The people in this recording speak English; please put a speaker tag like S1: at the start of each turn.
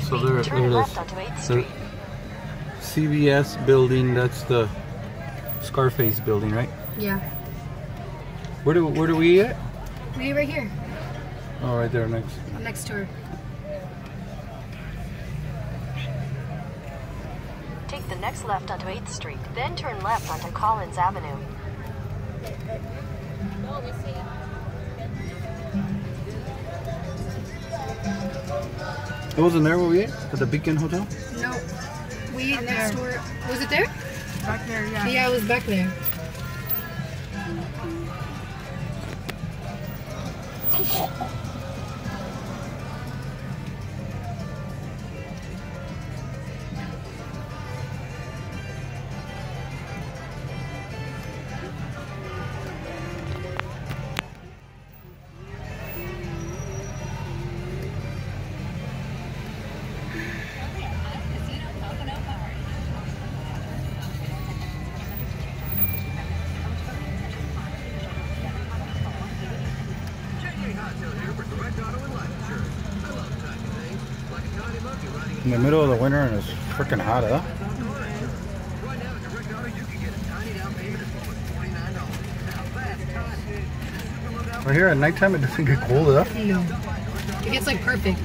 S1: so there,
S2: Turn
S1: there it
S2: left
S1: is.
S2: onto 8th
S1: The
S2: Street.
S1: CVS building. That's the Scarface building, right?
S3: Yeah.
S1: Where do where do we eat at?
S3: We right here,
S1: Oh, right there next.
S3: next to her.
S2: Take the next left onto 8th Street, then turn left onto Collins Avenue.
S1: It wasn't there where we ate at the Beacon Hotel.
S3: No, we ate next door. Was it there?
S4: Back there, yeah.
S3: Yeah, it was back there.
S1: In the middle of the winter and it's freaking hot, huh? Right here at nighttime it doesn't get cold enough.
S3: No. It gets like perfect.